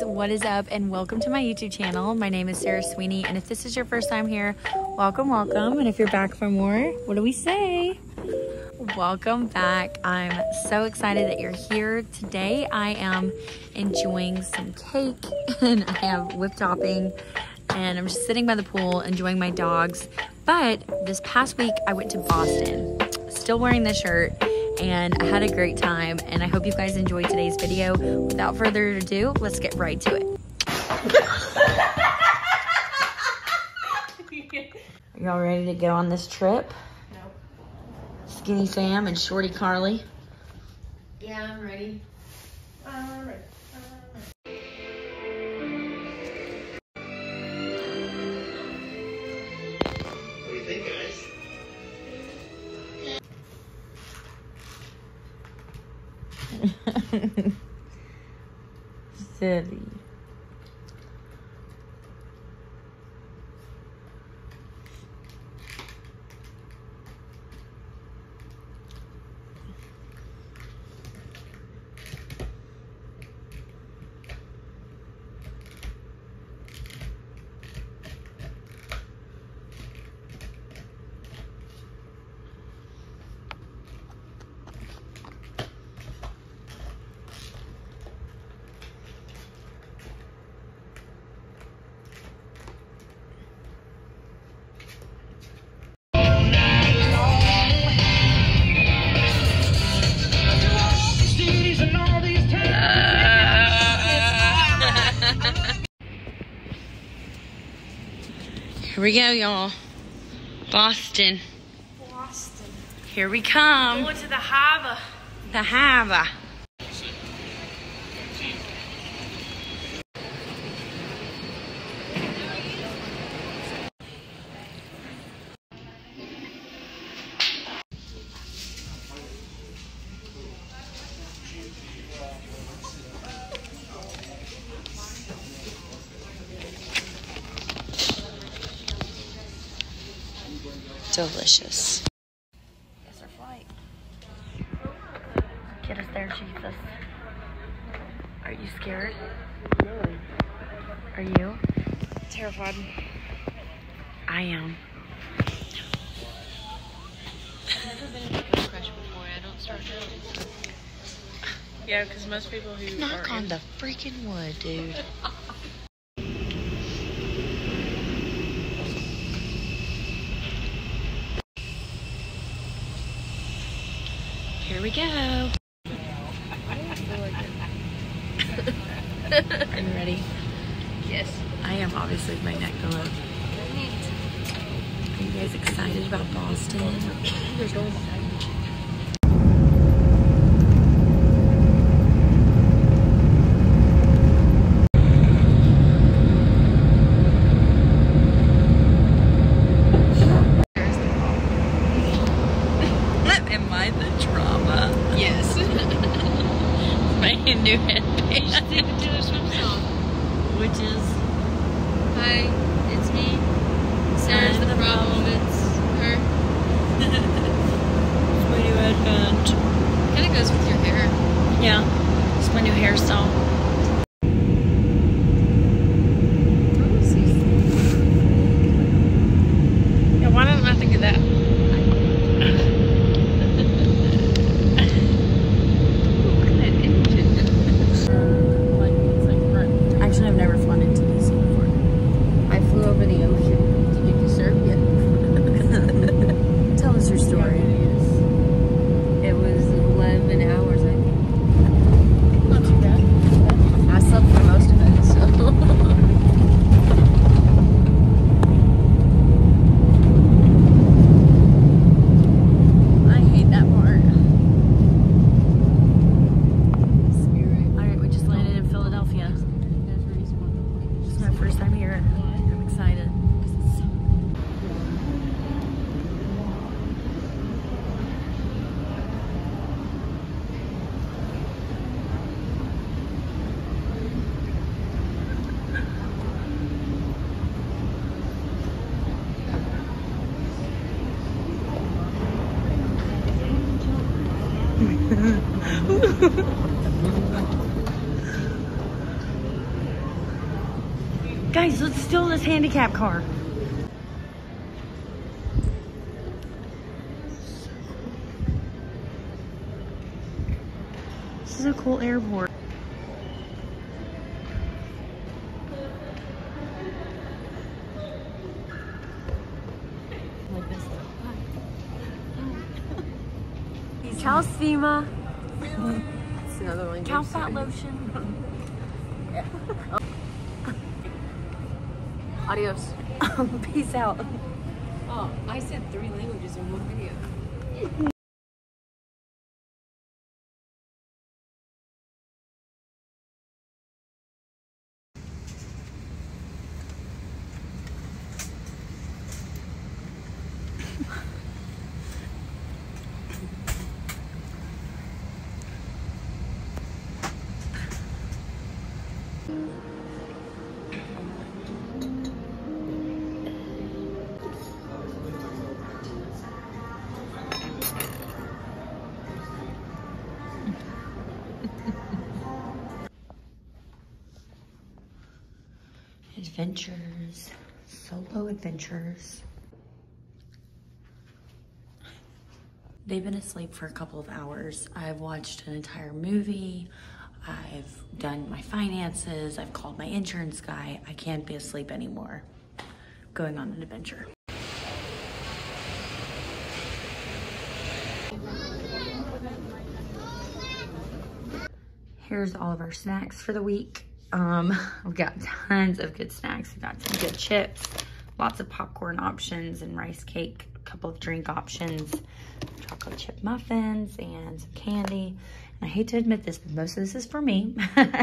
guys, what is up? And welcome to my YouTube channel. My name is Sarah Sweeney, and if this is your first time here, welcome, welcome. And if you're back for more, what do we say? Welcome back. I'm so excited that you're here. Today I am enjoying some cake and I have whipped topping and I'm just sitting by the pool enjoying my dogs. But this past week I went to Boston, still wearing this shirt and I had a great time and I hope you guys enjoyed today's video. Without further ado, let's get right to it. Y'all ready to go on this trip? Skinny Sam and Shorty Carly. Yeah, I'm ready. I'm ready. Silly. Here we go, y'all. Boston. Boston. Here we come. Going to the harbor. The harbor. Delicious. It's our flight. Get us there, Jesus. Are you scared? Are you? Terrified. I am. I've never been in a crash before. I don't start early. Yeah, because most people who Knock on in, the freaking wood, dude. Here we go. Are you ready? yes. I am obviously with my neck below. Are you guys excited about Boston? There's no one behind me. Am I the drama? Yes. My new headband, Sing the Taylor Swift song. Which is Guys, let's steal this handicap car. This is a cool airport. Ciao, FEMA. It's another one. Cal fat lotion. Adios. Peace out. Oh, I said three languages in one video. Adventures. Solo adventures. They've been asleep for a couple of hours. I've watched an entire movie. I've done my finances. I've called my insurance guy. I can't be asleep anymore. Going on an adventure. Here's all of our snacks for the week. Um, we've got tons of good snacks. We've got some good chips, lots of popcorn options and rice cake, a couple of drink options, chocolate chip muffins and some candy. And I hate to admit this, but most of this is for me,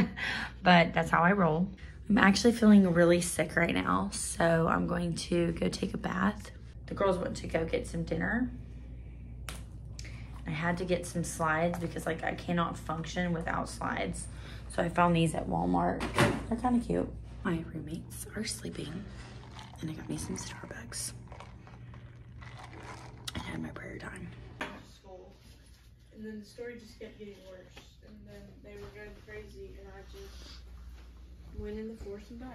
but that's how I roll. I'm actually feeling really sick right now, so I'm going to go take a bath. The girls went to go get some dinner. I had to get some slides because like I cannot function without slides. So I found these at Walmart. They're kind of cute. My roommates are sleeping and I got me some Starbucks. I had my prayer time. And then the story just kept getting worse. And then they were going crazy, and I just went in the force and died.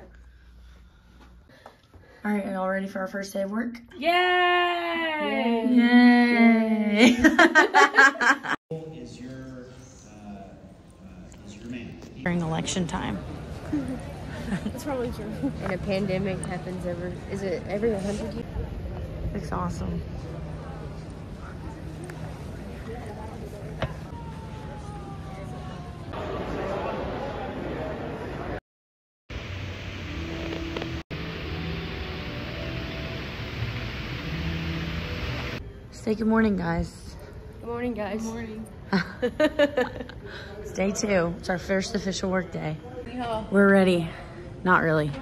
All right, are y'all ready for our first day of work? Yay! Yay! Is your, uh, uh, is your man. During election time. That's probably true. And a pandemic happens every, is it every 100 years? Looks awesome. Say good morning, guys. Good morning, guys. Good morning. It's day two. It's our first official work day. We're ready. Not really.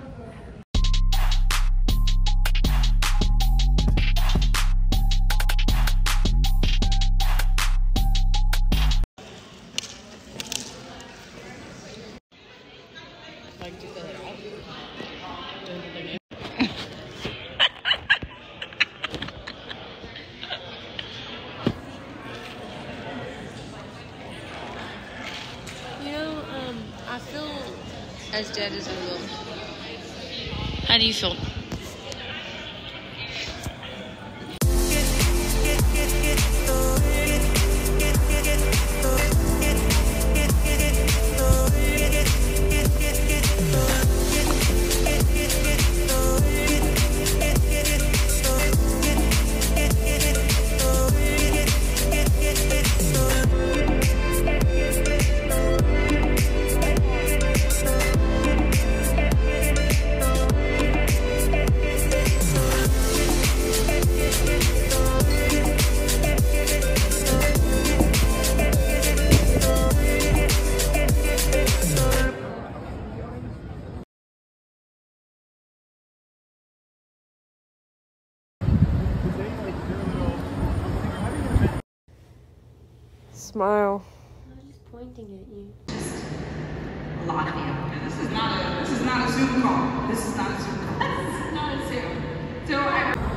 As dead as a will. How do you feel? Smile. I'm just pointing at you. a lot of you. This is not a this is not a Zoom call. This is not a Zoom call. this is not a Zoom. So I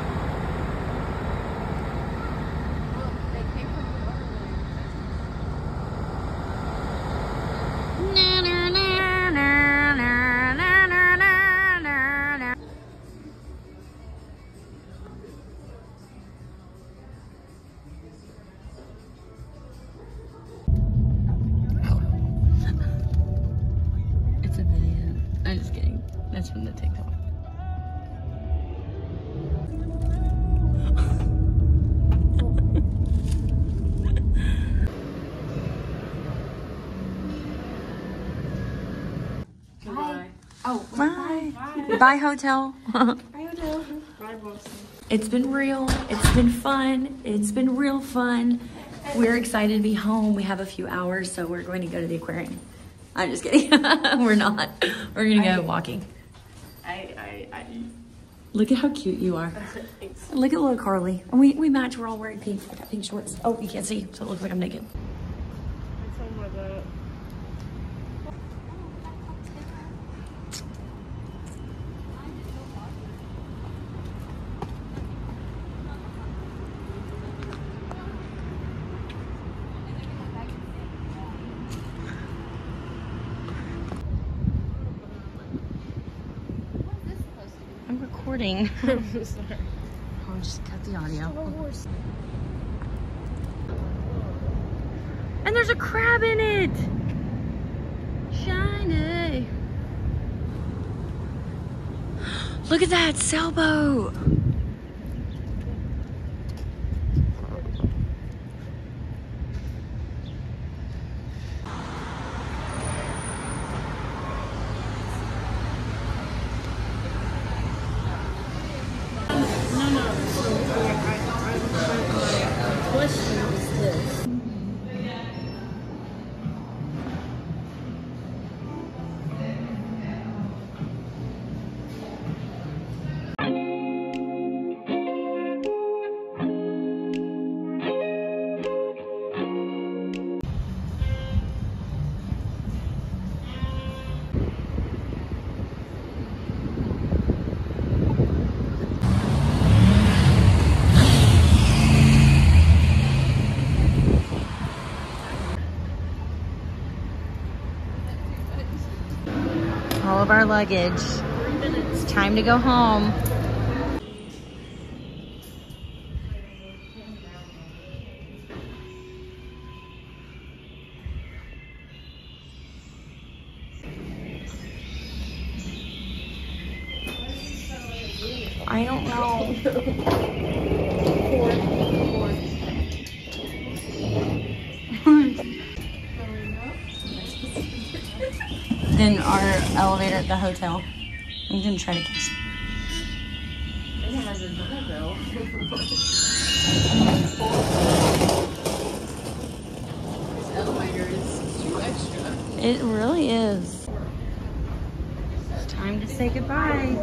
to take Oh, bye. Bye, bye. hotel. bye, hotel. Bye, It's been real. It's been fun. It's been real fun. We're excited to be home. We have a few hours, so we're going to go to the aquarium. I'm just kidding. we're not. We're going to go walking. Look at how cute you are. Thanks. Look at little Carly. And we, we match. We're all wearing pink. I got pink shorts. Oh, you can't see, so it looks like I'm naked. Recording. I'm sorry. I'll just cut the audio. And there's a crab in it. Shiny. Look at that sailboat. Luggage. It's time to go home. I don't know. elevator at the hotel. I'm gonna try to catch. It It really is. It's time to say goodbye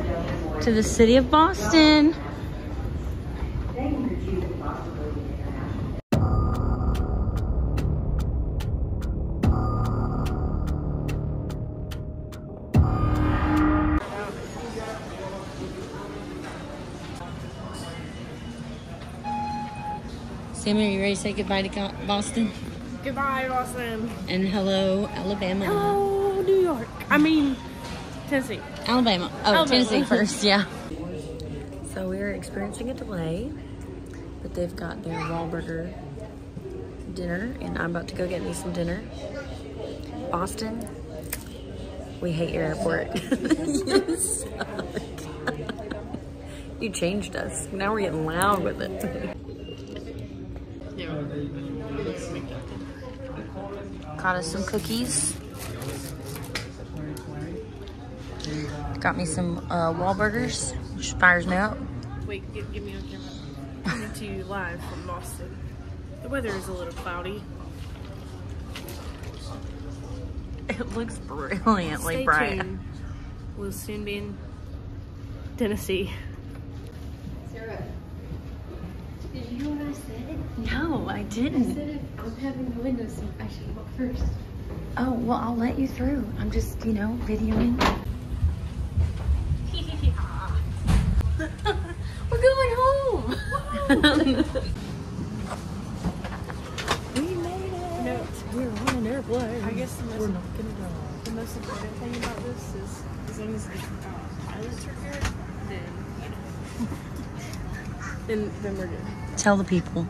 to the city of Boston. Are you ready to say goodbye to Boston? Goodbye, Boston. And hello, Alabama. Hello, New York. I mean, Tennessee. Alabama. Oh, Alabama. Tennessee first, yeah. So we're experiencing a delay, but they've got their Wahlburger dinner, and I'm about to go get me some dinner. Boston, we hate your airport. you suck. you changed us. Now we're getting loud with it. Got us some cookies. Got me some uh, Wahlburgers, which fires me up. Wait, give, give me on camera. Coming to you live from Boston. The weather is a little cloudy. It looks brilliantly Stay bright. tuned. We'll soon be in Tennessee. Sarah, did you hear what I said? No, I I didn't. said if I'm having the window seat, I should walk first. Oh, well, I'll let you through. I'm just, you know, videoing. We're going home. we made it. No, We're on an airplane. I guess the most, we're not gonna go. the most important thing about this is as long as the uh, pilots are good, then, you know. then, then we're good. Tell the people.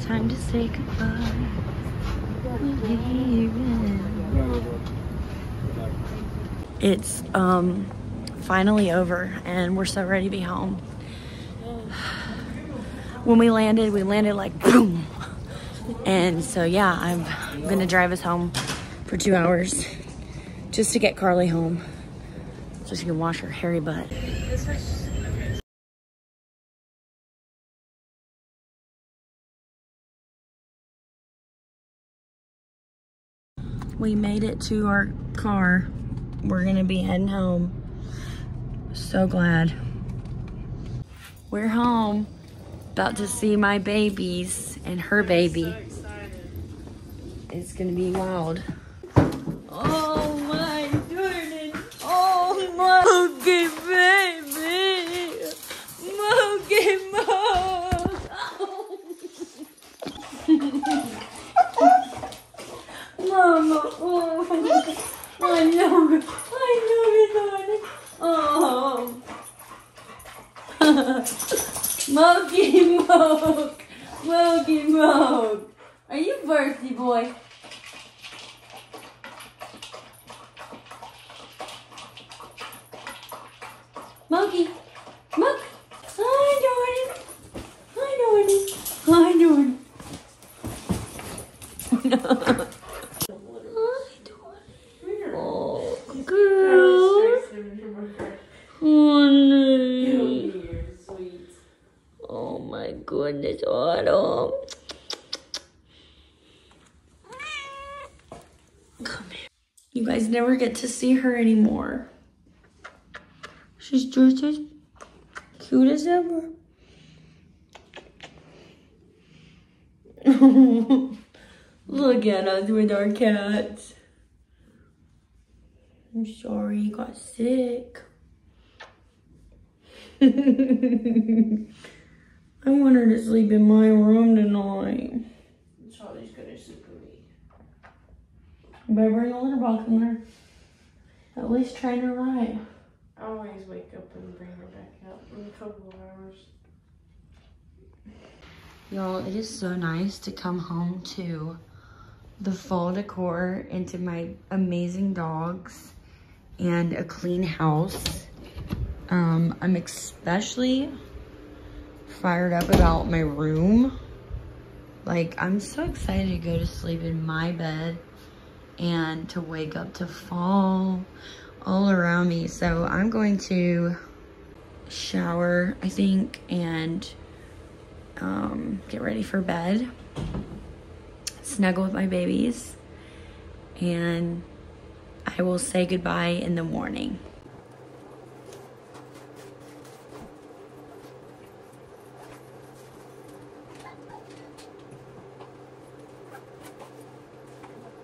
Time to say goodbye. It's um, finally over and we're so ready to be home. When we landed, we landed like boom. And so, yeah, I'm gonna drive us home for two hours just to get Carly home so she can wash her hairy butt. We made it to our car. We're gonna be heading home. So glad. We're home. About to see my babies and her baby. It's gonna be wild. Oh my goodness. Oh my Mookie baby. Mookie Mook. Mama, oh, I know, I know, it's Oh. Smokey Moke, Smokey Moke. Are you thirsty, boy? Monkey, Moke. Hi, Jordan. Hi, Jordan. Hi, Jordan. Hi, Jordan. Oh, girl. No. Oh my goodness, Autumn. Come here. You guys never get to see her anymore. She's just as cute as ever. Look at us with our cats. I'm sorry you got sick. I want her to sleep in my room tonight. Charlie's gonna sleep with me. Better bring a litter box in there. At least train her right. I always wake up and bring her back out in a couple of hours. Y'all, it is so nice to come home to the fall decor into my amazing dogs and a clean house. Um, I'm especially fired up about my room. Like, I'm so excited to go to sleep in my bed and to wake up to fall all around me. So I'm going to shower, I think, and um, get ready for bed, snuggle with my babies, and I will say goodbye in the morning.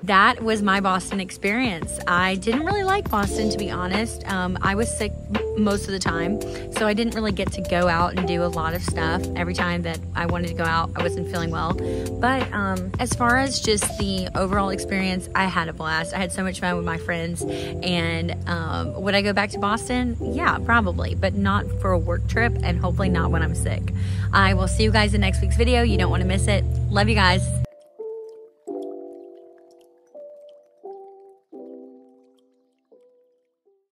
That was my Boston experience. I didn't really like Boston, to be honest. Um, I was sick most of the time, so I didn't really get to go out and do a lot of stuff. Every time that I wanted to go out, I wasn't feeling well. But um, as far as just the overall experience, I had a blast. I had so much fun with my friends. And um, would I go back to Boston? Yeah, probably, but not for a work trip and hopefully not when I'm sick. I will see you guys in next week's video. You don't want to miss it. Love you guys.